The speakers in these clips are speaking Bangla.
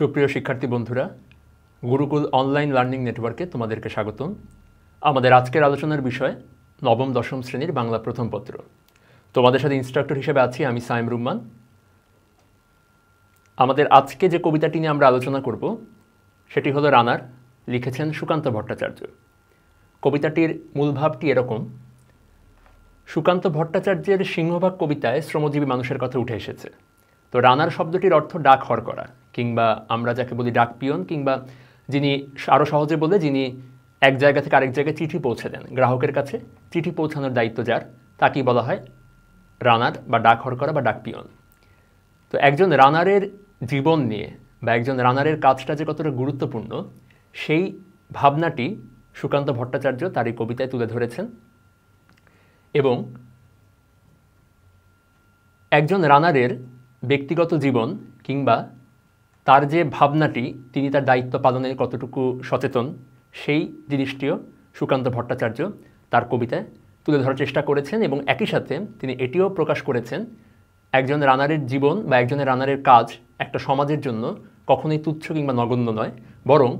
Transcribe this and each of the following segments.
সুপ্রিয় শিক্ষার্থী বন্ধুরা, গুরুকুল অনলাইন লার্নিং নেটওয়ার্কে তোমাদেরকে স্বাগতম। আমাদের আজকের আলোচনার বিষয়, নবম, দশম শ্রেণির বাংলা প্রথম পত্র। তোমাদের সাথে ইনস্ট্রাক্টর হিসেবে আছি আমি সাইম রুম্মান। আমাদের আজকে যে কবিতাটি নিয়ে আমরা আলোচনা করব, সেটি হলো রানার লিখেছেন সুকান্ত ভট্টাচার্য। কবিতাটির মূল ভাবটি এরকম, সুকান্ত ভট্টাচার্যের সিংহভাগ কবিতায় শ্রমজীবী মানুষের কথা উঠে এসেছে। তো রানার শব্দটির অর্থ ডাক হর করা। কিংবা আমরা যাকে বলি ডাক পিয়ন কিংবা যিনি আরও সহজে বলে যিনি এক জায়গা থেকে আরেক জায়গায় চিঠি পৌঁছে দেন। গ্রাহকের কাছে চিঠি পৌঁছানোর দায়িত্ব যার, তাকেই বলা হয় রানার বা ডাক হর করা বা ডাক পিয়ন। তো একজন রানারের জীবন নিয়ে বা একজন রানারের কাজটা যে কতটা গুরুত্বপূর্ণ, সেই ভাবনাটি সুকান্ত ভট্টাচার্য তার এই কবিতায় তুলে ধরেছেন। এবং একজন রানারের ব্যক্তিগত জীবন কিংবা তার যে ভাবনাটি, তিনি তার দায়িত্ব পালনে কতটুকু সচেতন, সেই জিনিসটিও সুকান্ত ভট্টাচার্য তার কবিতায় তুলে ধরার চেষ্টা করেছেন এবং একই সাথে তিনি এটিও প্রকাশ করেছেন, একজন রানারের জীবন বা একজনের রানারের কাজ একটা সমাজের জন্য কখনোই তুচ্ছ কিংবা নগণ্য নয়, বরং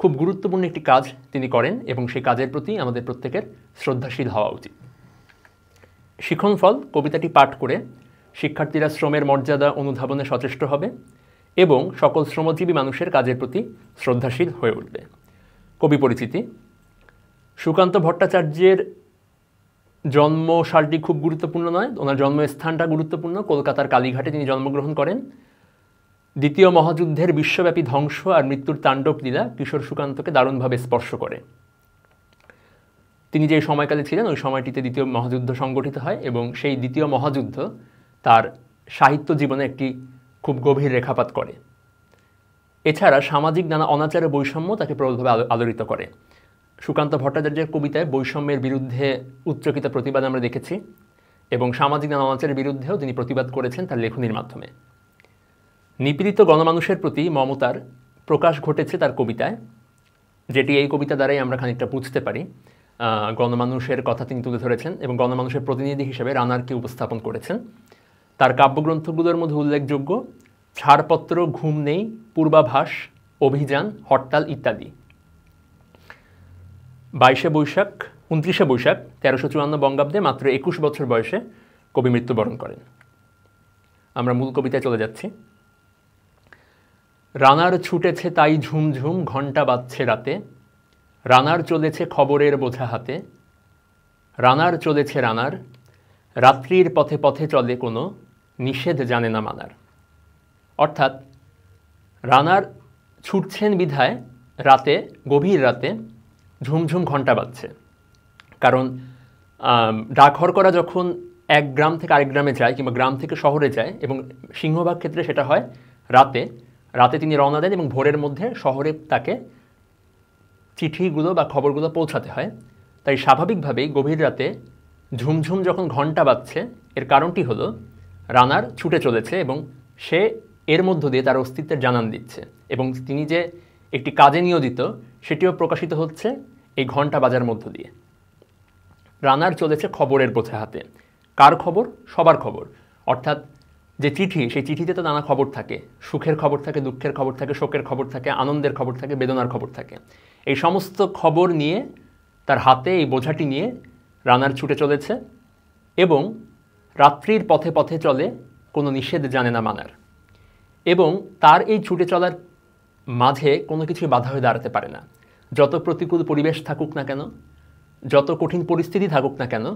খুব গুরুত্বপূর্ণ একটি কাজ তিনি করেন এবং সেই কাজের প্রতি আমাদের প্রত্যেকের শ্রদ্ধাশীল হওয়া উচিত। শিখনফল কবিতাটি পাঠ করে শিক্ষার্থীরা শ্রমের মর্যাদা অনুধাবনে সচেষ্ট হবে। এবং সকল শ্রমজীবী মানুষের কাজের প্রতি শ্রদ্ধাশীল হয়ে উঠবে। কবি পরিচিতি, সুকান্ত ভট্টাচার্যের জন্ম সালটি খুব গুরুত্বপূর্ণ নয়, ওনার জন্মস্থানটা গুরুত্বপূর্ণ, কলকাতার কালীঘাটে তিনি জন্মগ্রহণ করেন। দ্বিতীয় মহাযুদ্ধের বিশ্বব্যাপী ধ্বংস আর মৃত্যুর তাণ্ডব লীলা কিশোর সুকান্তকে দারুণভাবে স্পর্শ করে। তিনি যে সময়কালে ছিলেন, ওই সময়টিতে দ্বিতীয় মহাযুদ্ধ সংগঠিত হয় এবং সেই দ্বিতীয় মহাযুদ্ধ তার সাহিত্য জীবনে একটি খুব গভীর রেখাপাত করে। এছাড়া সামাজিক নানা অনাচারের বৈষম্য তাকে প্রবলভাবে আলোড়িত করে। সুকান্ত ভট্টাচার্যের কবিতায় বৈষম্যের বিরুদ্ধে উচ্চকিত প্রতিবাদ আমরা দেখেছি এবং সামাজিক নানা অনাচারের বিরুদ্ধেও তিনি প্রতিবাদ করেছেন তার লেখনির মাধ্যমে। নিপীড়িত গণমানুষের প্রতি মমতার প্রকাশ ঘটেছে তার কবিতায়, যেটি এই কবিতা দ্বারাই আমরা খানিকটা বুঝতে পারি। গণমানুষের কথা তিনি তুলে ধরেছেন এবং গণমানুষের প্রতিনিধি হিসেবে রানারকে উপস্থাপন করেছেন। তার কাব্যগ্রন্থগুলোর মধ্যে উল্লেখযোগ্য, ছাড়পত্র, ঘুম নেই, পূর্বাভাস, অভিযান, হরতাল ইত্যাদি। বাইশে বৈশাখ, উনত্রিশে বৈশাখ, তেরোশো চুয়ান্ন বঙ্গাব্দে মাত্র একুশ বছর বয়সে কবি মৃত্যুবরণ করেন। আমরা মূল কবিতায় চলে যাচ্ছি। রানার ছুটেছে তাই ঝুমঝুম, ঘণ্টা বাজছে রাতে। রানার চলেছে খবরের বোঝা হাতে। রানার চলেছে রানার, রাত্রির পথে পথে চলে কোনো। নিষেধ জানে না মানার। অর্থাৎ রানার ছুটছেন বিধায় রাতে, গভীর রাতে ঝুমঝুম ঘণ্টা বাজছে। কারণ ডাকঘর করা যখন এক গ্রাম থেকে আরেক গ্রামে যায় কিংবা গ্রাম থেকে শহরে যায় এবং সিংহভাগ ক্ষেত্রে সেটা হয় রাতে রাতে তিনি রওনা দেন এবং ভোরের মধ্যে শহরে তাকে চিঠিগুলো বা খবরগুলো পৌঁছাতে হয়। তাই স্বাভাবিকভাবেই গভীর রাতে ঝুমঝুম যখন ঘণ্টা বাজছে, এর কারণটি হলো রানার ছুটে চলেছে এবং সে এর মধ্য দিয়ে তার অস্তিত্বের জানান দিচ্ছে এবং তিনি যে একটি কাজে নিয়োজিত, সেটিও প্রকাশিত হচ্ছে এই ঘণ্টা বাজার মধ্য দিয়ে। রানার চলেছে খবরের বোঝা হাতে। কার খবর? সবার খবর। অর্থাৎ যে চিঠি, সেই চিঠিতে তো নানা খবর থাকে। সুখের খবর থাকে, দুঃখের খবর থাকে, শোকের খবর থাকে, আনন্দের খবর থাকে, বেদনার খবর থাকে। এই সমস্ত খবর নিয়ে তার হাতে এই বোঝাটি নিয়ে রানার ছুটে চলেছে এবং রাত্রির পথে পথে চলে কোনো নিষেধ জানে না মানার। এবং তার এই ছুটে চলার মাঝে কোনো কিছু বাধা হয়ে দাঁড়াতে পারে না। যত প্রতিকূল পরিবেশ থাকুক না কেন, যত কঠিন পরিস্থিতি থাকুক না কেন,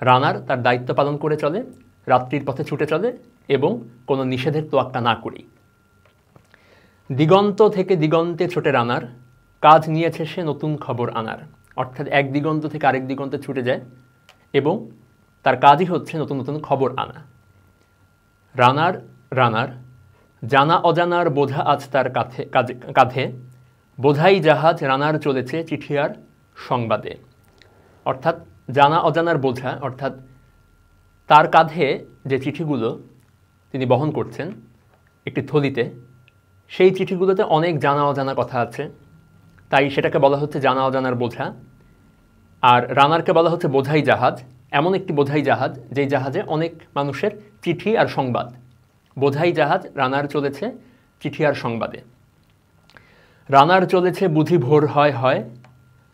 রানার তার দায়িত্ব পালন করে চলে, রাত্রির পথে ছুটে চলে এবং কোনো নিষেধের তোয়াক্কা না করি দিগন্ত থেকে দিগন্তে ছোটে রানার, কাজ নিয়েছে সে নতুন খবর আনার। অর্থাৎ এক দিগন্ত থেকে আরেক দিগন্তে ছুটে যায় এবং তার কাজই হচ্ছে নতুন নতুন খবর আনা। রানার রানার, জানা অজানার বোঝা আজ তার কাঁধে কাঁধে। বোঝাই জাহাজ রানার চলেছে চিঠিয়ার সংবাদে। অর্থাৎ জানা অজানার বোঝা, অর্থাৎ তার কাঁধে যে চিঠিগুলো তিনি বহন করছেন একটি থলিতে, সেই চিঠিগুলোতে অনেক জানা অজানা কথা আছে। তাই সেটাকে বলা হচ্ছে জানা অজানার বোঝা। আর রানারকে বলা হচ্ছে বোঝাই জাহাজ। এমন একটি বোঝাই জাহাজ, যেই জাহাজে অনেক মানুষের চিঠি আর সংবাদ। বোঝাই জাহাজ রানার চলেছে চিঠি আর সংবাদে। রানার চলেছে বুঝি ভোর হয় হয়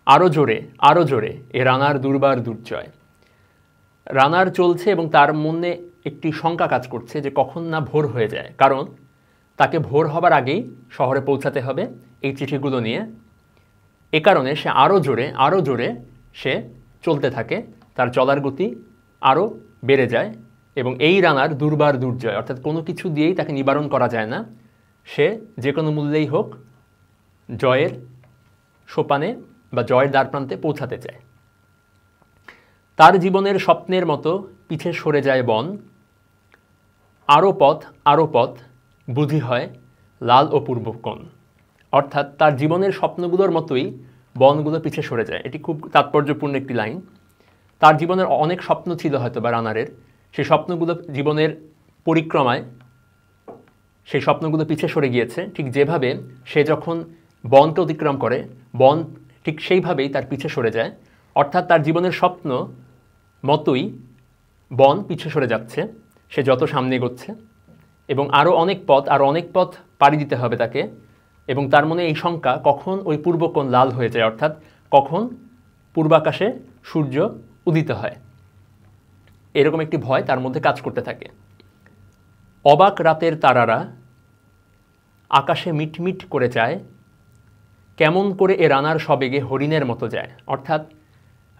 আরও জোরে আরও জোরে, এ রানার দুর্বার দুর্জয়। রানার চলছে এবং তার মনে একটি শঙ্কা কাজ করছে যে কখন না ভোর হয়ে যায়। কারণ তাকে ভোর হবার আগেই শহরে পৌঁছাতে হবে এই চিঠিগুলো নিয়ে। এ কারণে সে আরও জোরে আরও জোরে সে চলতে থাকে তার চলার গতি আরও বেড়ে যায় এবং এই রানার দুর্বার দুর্জয়, অর্থাৎ কোনো কিছু দিয়েই তাকে নিবারণ করা যায় না। সে যে কোনো মূল্যেই হোক জয়ের সোপানে বা জয়ের দ্বারপ্রান্তে পৌঁছাতে চায়। তার জীবনের স্বপ্নের মতো পিছে সরে যায় বন। আরও পথ আরও পথ, বুঝি হয় লাল ও পূর্বকোণ অর্থাৎ তার জীবনের স্বপ্নগুলোর মতোই বনগুলো পিছে সরে যায়। এটি খুব তাৎপর্যপূর্ণ একটি লাইন। তার জীবনের অনেক স্বপ্ন ছিল হয়তো বা রানারের। সেই স্বপ্নগুলো জীবনের পরিক্রমায় সেই স্বপ্নগুলো পিছে সরে গিয়েছে। ঠিক যেভাবে সে যখন বনকে অতিক্রম করে, বন ঠিক সেইভাবেই তার পিছে সরে যায়। অর্থাৎ তার জীবনের স্বপ্ন মতোই বন পিছে সরে যাচ্ছে। সে যত সামনে এগোচ্ছে এবং আরও অনেক পথ আরও অনেক পথ পাড়ি দিতে হবে তাকে এবং তার মনে এই শঙ্কা কখন ওই পূর্বকোণ লাল হয়ে যায়। অর্থাৎ কখন পূর্বাকাশে সূর্য উদিত হয়। এরকম একটি ভয় তার মধ্যে কাজ করতে থাকে। অবাক রাতের তারারা আকাশে মিটমিট করে যায়, কেমন করে এ রানার সবেগে হরিণের মতো যায়। অর্থাৎ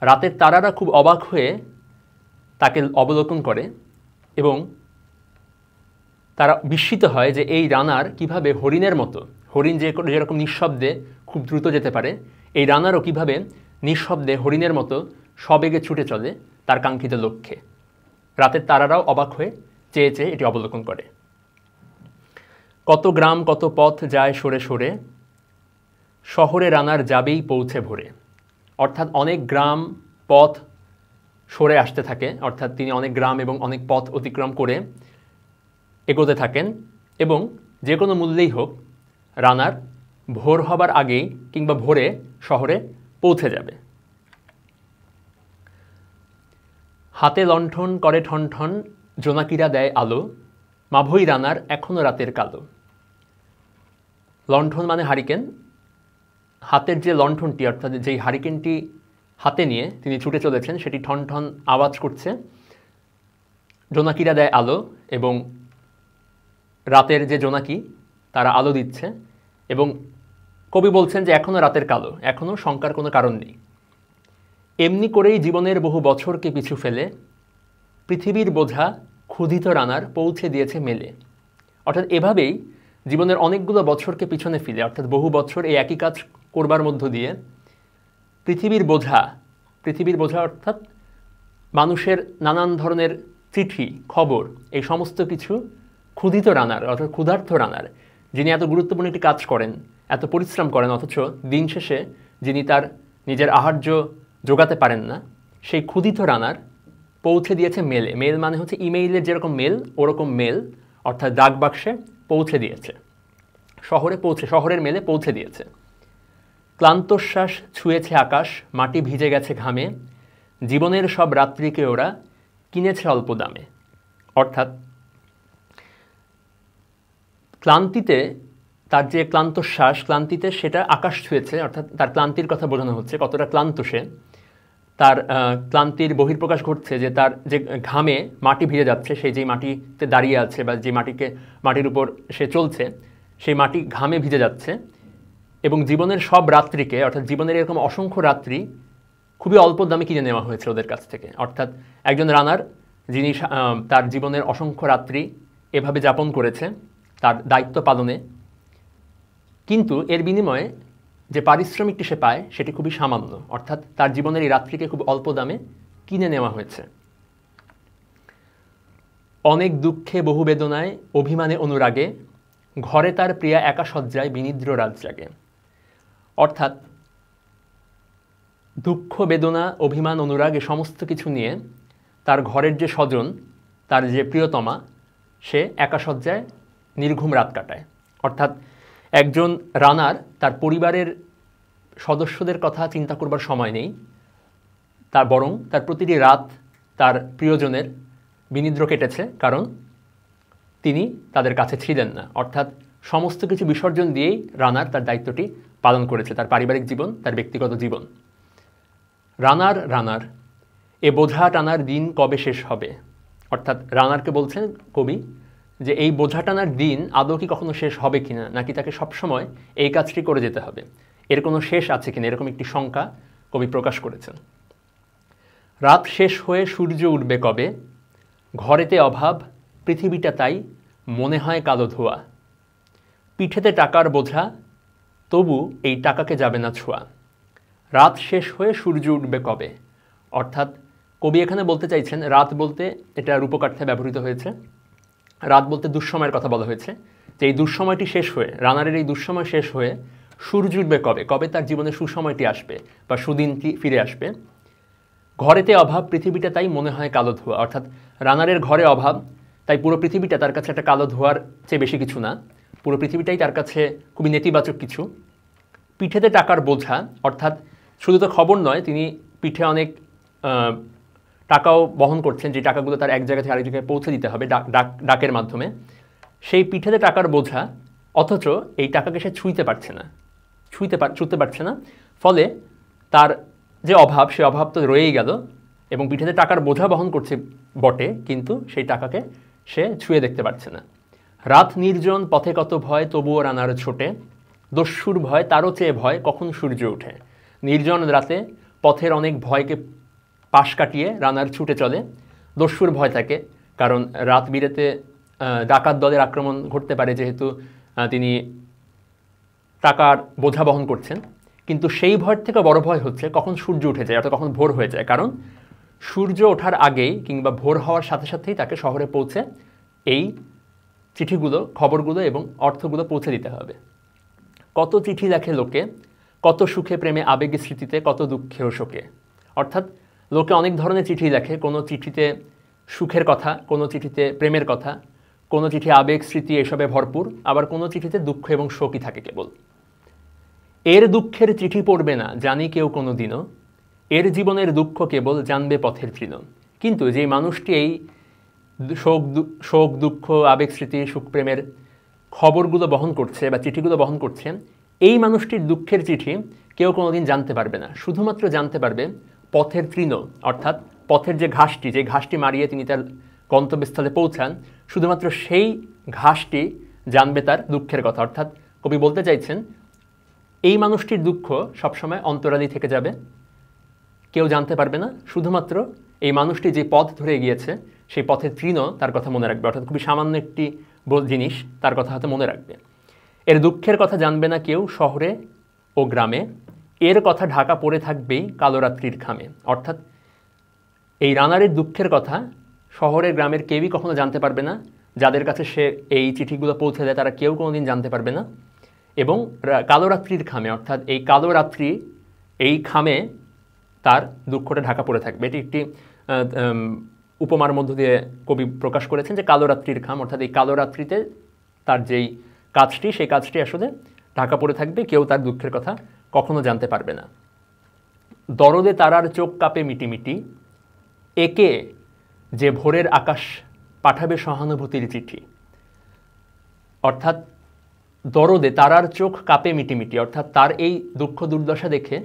রাতের তারারা খুব অবাক হয়ে তাকে অবলোকন করে এবং তারা বিস্মিত হয় যে এই রানার কীভাবে হরিণের মতো, হরিণ যে যেরকম নিঃশব্দে খুব দ্রুত যেতে পারে, এই রানারও কীভাবে নিঃশব্দে হরিণের মতো সবেগে ছুটে চলে তার কাঙ্ক্ষিত লক্ষ্যে। রাতের তারারাও অবাক হয়ে চেয়ে চেয়ে এটি অবলোকন করে। কত গ্রাম, কত পথ যায় সরে সরে, শহরে রানার যাবেই পৌঁছে ভরে। অর্থাৎ অনেক গ্রাম পথ সরে আসতে থাকে, অর্থাৎ তিনি অনেক গ্রাম এবং অনেক পথ অতিক্রম করে এগোতে থাকেন এবং যে কোনো মূল্যেই হোক রানার ভোর হবার আগেই কিংবা ভোরে শহরে পৌঁছে যাবে। হাতে লণ্ঠন করে ঠনঠন জোনাকিরা দেয় আলো মাভই রানার এখনও রাতের কালো। লণ্ঠন মানে হারিকেন। হাতের যে লণ্ঠনটি, অর্থাৎ যেই হারিকেনটি হাতে নিয়ে তিনি ছুটে চলেছেন, সেটি ঠন ঠন আওয়াজ করছে। জোনাকিরা দেয় আলো এবং রাতের যে জোনাকি, তারা আলো দিচ্ছে এবং কবি বলছেন যে এখনও রাতের কালো এখনও শঙ্কার কোনো কারণ নেই। এমনি করেই জীবনের বহু বছরকে পিছু ফেলে, পৃথিবীর বোঝা ক্ষুধিত রানার পৌঁছে দিয়েছে মেলে। অর্থাৎ এভাবেই জীবনের অনেকগুলো বছরকে পিছনে ফিরে অর্থাৎ বহু বছর এই একই কাজ করবার মধ্য দিয়ে পৃথিবীর বোঝা পৃথিবীর বোঝা অর্থাৎ মানুষের নানান ধরনের চিঠি, খবর, এই সমস্ত কিছু ক্ষুধিত রানার, অর্থাৎ ক্ষুধার্থ রানার, যিনি এত গুরুত্বপূর্ণ একটি কাজ করেন, এত পরিশ্রম করেন, অথচ দিন শেষে যিনি তার নিজের আহার্য যোগাতে পারেন না। সেই ক্ষুধিত রানার পৌঁছে দিয়েছে মেলে মেল মানে হচ্ছে ইমেইলের যেরকম মেল ওরকম মেল অর্থাৎ ডাক বাক্সে পৌঁছে দিয়েছে। শহরে পৌঁছে, শহরের মেলে পৌঁছে দিয়েছে। ক্লান্তশ্বাস ছুঁয়েছে আকাশ, মাটি ভিজে গেছে ঘামে। জীবনের সব রাত্রিকে ওরা কিনেছে অল্প দামে। অর্থাৎ ক্লান্তিতে তার যে ক্লান্ত শ্বাস ক্লান্তিতে সেটা আকাশ ছুঁয়েছে, অর্থাৎ তার ক্লান্তির কথা বোঝানো হচ্ছে, কতটা ক্লান্ত সে। তার ক্লান্তির বহির্প্রকাশ ঘটছে যে তার যে ঘামে মাটি ভিজে যাচ্ছে, সেই যে মাটিতে দাঁড়িয়ে আছে বা যে মাটিকে, মাটির উপর সে চলছে, সেই মাটি ঘামে ভিজে যাচ্ছে। এবং জীবনের সব রাত্রিকে, অর্থাৎ জীবনের এরকম অসংখ্য রাত্রি, খুবই অল্প দামে কিনে নেওয়া হয়েছে ওদের কাছ থেকে। অর্থাৎ একজন রানার, যিনি তার জীবনের অসংখ্য রাত্রি এভাবে যাপন করেছে, তার দায়িত্ব পালনে। কিন্তু এর বিনিময়ে যে পারিশ্রমিকটি সে পায়, সেটি খুবই সামান্য। অর্থাৎ তার জীবনের এই রাত্রিকে খুব অল্প দামে কিনে নেওয়া হয়েছে। অনেক দুঃখে, বহু বেদনায়, অভিমানে, অনুরাগে ঘরে তার প্রিয়া একা সজ্জায় বিনিদ্র রাত জাগে। অর্থাৎ দুঃখ, বেদনা, অভিমান, অনুরাগ এ সমস্ত কিছু নিয়ে তার ঘরের যে স্বজন, তার যে প্রিয়তমা, সে একা সজ্জায় নির্ঘুম রাত কাটায়। অর্থাৎ একজন রানার, তার পরিবারের সদস্যদের কথা চিন্তা করবার সময় নেই। তার বরং তার প্রতিটি রাত তার প্রিয়জনের বিনিদ্র কেটেছে, কারণ তিনি তাদের কাছে ছিলেন না। অর্থাৎ সমস্ত কিছু বিসর্জন দিয়েই রানার তার দায়িত্বটি পালন করেছে, তার পারিবারিক জীবন, তার ব্যক্তিগত জীবন। রানার রানার, এ বোঝা টানার দিন কবে শেষ হবে? অর্থাৎ রানারকে বলছেন কবি যে এই বোঝা টানার দিন আদৌ কি কখনো শেষ হবে কিনা, নাকি তাকে সবসময় এই কাজটি করে যেতে হবে? এর কোনো শেষ আছে কিনা? এরকম একটি শঙ্কা কবি প্রকাশ করেছেন। রাত শেষ হয়ে সূর্য উঠবে কবে? ঘরেতে অভাব, পৃথিবীটা তাই মনে হয় কালো ধোয়া। পিঠেতে টাকার বোঝা, তবু এই টাকাকে যাবে না ছোঁয়া। রাত শেষ হয়ে সূর্য উঠবে কবে? অর্থাৎ কবি এখানে বলতে চাইছেন, রাত বলতে এটা রূপকার্থে ব্যবহৃত হয়েছে। রাত বলতে দুঃসময়ের কথা বলা হয়েছে, যে এই দুঃসময়টি শেষ হয়ে, রানারের এই দুঃসময় শেষ হয়ে সূর্য উঠবে কবে? কবে তার জীবনে সুসময়টি আসবে বা সুদিনটি ফিরে আসবে? ঘরেতে অভাব পৃথিবীটা তাই মনে হয় কালো ধোয়া। অর্থাৎ রানারের ঘরে অভাব, তাই পুরো পৃথিবীটা তার কাছে একটা কালো ধোয়ার চেয়ে বেশি কিছু না। পুরো পৃথিবীটাই তার কাছে খুবই নেতিবাচক কিছু। পিঠেতে টাকার বোঝা, অর্থাৎ শুধু তো খবর নয়, তিনি পিঠে অনেক টাকাও বহন করছেন, যে টাকাগুলো তার এক জায়গা থেকে আরেক জায়গায় পৌঁছে দিতে হবে ডাক ডাক, ডাকের মাধ্যমে, সেই পিঠেতে টাকার বোঝা, অথচ এই টাকাকে সে ছুঁইতে পারছে না। ছুঁইতে পার ছুঁতে পারছে না। ফলে তার যে অভাব, সে অভাব তো রয়েই গেল এবং পিঠেতে টাকার বোঝা বহন করছে বটে, কিন্তু সেই টাকাকে সে ছুঁয়ে দেখতে পারছে না। রাত নির্জন, পথে কত ভয়, তবুও রানার ছোটে। দস্যুর ভয়, তারও চেয়ে ভয়, কখন সূর্য ওঠে। নির্জন রাতে পথের অনেক ভয়কে পাশ কাটিয়ে রানার ছুটে চলে। দস্যুর ভয় থাকে, কারণ রাত বিরেতে ডাকাত দলের আক্রমণ ঘটতে পারে যেহেতু তিনি টাকার বোঝা বহন করছেন। কিন্তু সেই ভয়ের থেকে বড় ভয় হচ্ছে কখন সূর্য উঠে যায়, অর্থাৎ কখন ভোর হয়ে যায়। কারণ সূর্য ওঠার আগেই কিংবা ভোর হওয়ার সাথে সাথেই তাকে শহরে পৌঁছে এই চিঠিগুলো, খবরগুলো এবং অর্থগুলো পৌঁছে দিতে হবে। কত চিঠি লেখে লোকে, কত সুখে প্রেমে আবেগে স্মৃতিতে, কত দুঃখে ও শোকে। অর্থাৎ লোকে অনেক ধরনের চিঠি লেখে। কোনো চিঠিতে সুখের কথা, কোনো চিঠিতে প্রেমের কথা, কোনো চিঠি আবেগ, স্মৃতি এসবে ভরপুর, আবার কোনো চিঠিতে দুঃখ এবং শোকই থাকে কেবল। এর দুঃখের চিঠি পড়বে না জানি কেউ কোনো দিনও। এর জীবনের দুঃখ কেবল জানবে পথের তৃণ। কিন্তু যে মানুষটি এই শোক শোক, দুঃখ, আবেগ, স্মৃতি সুখপ্রেমের খবরগুলো বহন করছে বা চিঠিগুলো বহন করছে, এই মানুষটির দুঃখের চিঠি কেউ কোনোদিন জানতে পারবে না। শুধুমাত্র জানতে পারবে পথের তৃণ অর্থাৎ পথের যে ঘাসটি যে ঘাসটি মারিয়ে তিনি তার গন্তব্যস্থলে পৌঁছান, শুধুমাত্র সেই ঘাসটি জানবে তার দুঃখের কথা। অর্থাৎ কবি বলতে চাইছেন, এই মানুষটির দুঃখ সবসময় অন্তরালি থেকে যাবে। কেউ জানতে পারবে না, শুধুমাত্র এই মানুষটি যে পথ ধরে গিয়েছে সেই পথের তৃণ তার কথা মনে রাখবে। অর্থাৎ খুবই সামান্য একটি জিনিস তার কথা হয়তো মনে রাখবে। এর দুঃখের কথা জানবে না কেউ শহরে ও গ্রামে। এর কথা ঢাকা পড়ে থাকবেই কালোরাত্রির খামে অর্থাৎ এই রানারের দুঃখের কথা শহরের গ্রামের কেউই কখনো জানতে পারবে না, যাদের কাছে সে এই চিঠিগুলো পৌঁছে দেয় তারা কেউ কোনো দিন জানতে পারবে না। এবং কালোরাত্রির খামে অর্থাৎ এই কালোরাত্রি এই খামে তার দুঃখটা ঢাকা পড়ে থাকবে। এটি একটি উপমার মধ্য দিয়ে কবি প্রকাশ করেছেন যে কালোরাত্রির খাম অর্থাৎ এই কালোরাত্রিতে তার যেই কাজটি, সেই কাজটি আসলে ঢাকা পড়ে থাকবে, কেউ তার দুঃখের কথা কখনো জানতে পারবে না। দরদে তারার চোখ কাপে মিটিমিটি। একে যে ভোরের আকাশ পাঠাবে সহানুভূতির চিঠি। অর্থাৎ দরদে তারার চোখ কাপে মিটিমিটি, অর্থাৎ তার এই দুঃখ দুর্দশা দেখে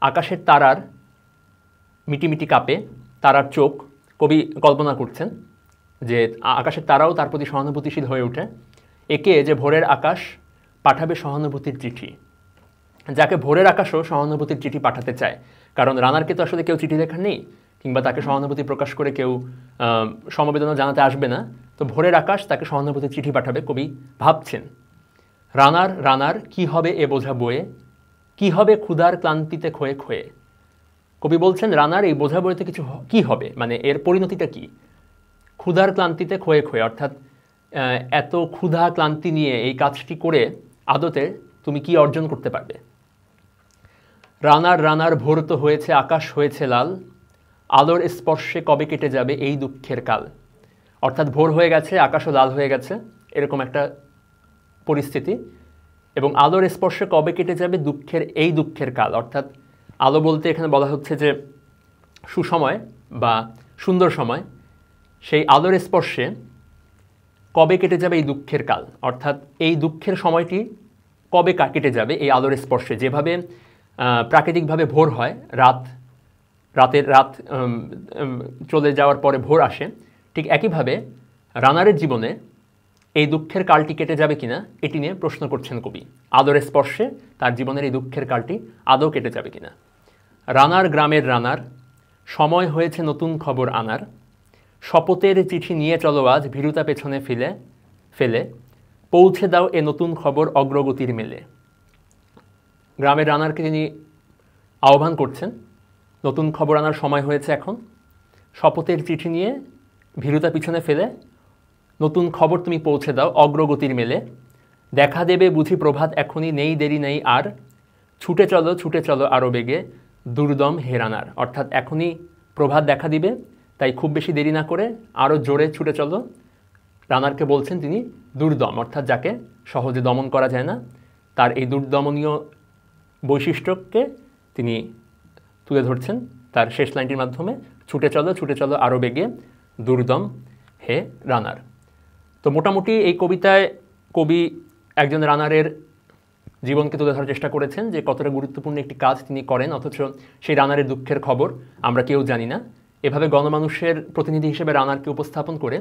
আকাশের তারার মিটিমিটি কাপে। তারার চোখ, কবি কল্পনা করছেন যে আকাশের তারাও তার প্রতি সহানুভূতিশীল হয়ে ওঠে। একে যে ভোরের আকাশ পাঠাবে সহানুভূতির চিঠি। যাকে ভোরের আকাশও সহানুভূতির চিঠি পাঠাতে চায়। কারণ রানারকে তো আসলে কেউ চিঠি লেখার নেই, কিংবা তাকে সহানুভূতি প্রকাশ করে কেউ সমবেদনা জানাতে আসবে না। তো ভোরের আকাশ তাকে সহানুভূতির চিঠি পাঠাবে, কবি ভাবছেন। রানার রানার, কি হবে এ বোঝা বয়ে কি হবে ক্ষুধার ক্লান্তিতে ক্ষয়ে ক্ষয়ে? কবি বলছেন, রানার, এই বোঝা বইতে কিছু কি হবে? মানে এর পরিণতিটা কি? ক্ষুধার ক্লান্তিতে ক্ষয়ে ক্ষয়ে, অর্থাৎ এত ক্ষুধা ক্লান্তি নিয়ে এই কাজটি করে আদতে তুমি কি অর্জন করতে পারবে? রানার রানার ভোর তো হয়েছে, আকাশ হয়েছে লাল। আলোর স্পর্শে কবে কেটে যাবে এই দুঃখের কাল? অর্থাৎ ভোর হয়ে গেছে, আকাশও লাল হয়ে গেছে, এরকম একটা পরিস্থিতি। এবং আলোর স্পর্শে কবে কেটে যাবে দুঃখের, এই দুঃখের কাল? অর্থাৎ আলো বলতে এখানে বলা হচ্ছে যে, সুসময় বা সুন্দর সময়, সেই আলোর স্পর্শে কবে কেটে যাবে এই দুঃখের কাল? অর্থাৎ এই দুঃখের সময়টি কবে কেটে যাবে এই আলোর স্পর্শে? যেভাবে প্রাকৃতিকভাবে ভোর হয়, রাত, রাতের রাত চলে যাওয়ার পরে ভোর আসে। ঠিক একইভাবে রানারের জীবনে এই দুঃখের কালটি কেটে যাবে কিনা, এটি নিয়ে প্রশ্ন করছেন কবি। আদরের স্পর্শে তার জীবনের এই দুঃখের কালটি আদৌ কেটে যাবে কিনা। রানার গ্রামের রানার, সময় হয়েছে নতুন খবর আনার। শপথের চিঠি নিয়ে চলো আজ, ভীরুতা পেছনে ফেলে ফেলে। পৌঁছে দাও এ নতুন খবর অগ্রগতির মেলে। গ্রামের রানারকে তিনি আহ্বান করছেন, নতুন খবর আনার সময় হয়েছে এখন। শপথের চিঠি নিয়ে ভীরুতা পিছনে ফেলে, নতুন খবর তুমি পৌঁছে দাও অগ্রগতির মেলে। দেখা দেবে বুঝি প্রভাত এখনই নেই, দেরি নেই আর। ছুটে চলো ছুটে চলো আরও বেগে, দুর্দম হেরানার অর্থাৎ এখনই প্রভাত দেখা দিবে, তাই খুব বেশি দেরি না করে আরও জোরে ছুটে চলো। রানারকে বলছেন তিনি দুর্দম, অর্থাৎ যাকে সহজে দমন করা যায় না, তার এই দুর্দমনীয় বৈশিষ্ট্যকে তিনি তুলে ধরছেন তার শেষ লাইনটির মাধ্যমে, ছুটে চলো ছুটে চলো আরও বেগে, দুর্দম, হে রানার। তো মোটামুটি এই কবিতায় কবি একজন রানারের জীবনকে তুলে ধরার চেষ্টা করেছেন যে কতটা গুরুত্বপূর্ণ একটি কাজ তিনি করেন, অথচ সেই রানারের দুঃখের খবর আমরা কেউ জানি না। এভাবে গণমানুষের প্রতিনিধি হিসেবে রানারকে উপস্থাপন করে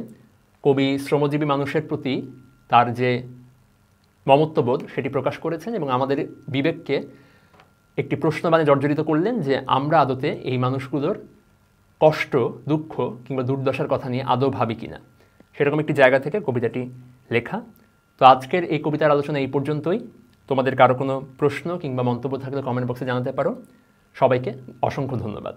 কবি শ্রমজীবী মানুষের প্রতি তার যে মমত্ববোধ, সেটি প্রকাশ করেছেন এবং আমাদের বিবেককে একটি প্রশ্নবাণে জর্জরিত করলেন যে, আমরা আদতে এই মানুষগুলোর কষ্ট, দুঃখ কিংবা দুর্দশার কথা নিয়ে আদৌ ভাবি কিনা? সেরকম একটি জায়গা থেকে কবিতাটি লেখা। তো আজকের এই কবিতার আলোচনা এই পর্যন্তই। তোমাদের কারও কোনো প্রশ্ন কিংবা মন্তব্য থাকলে কমেন্ট বক্সে জানাতে পারো। সবাইকে অসংখ্য ধন্যবাদ।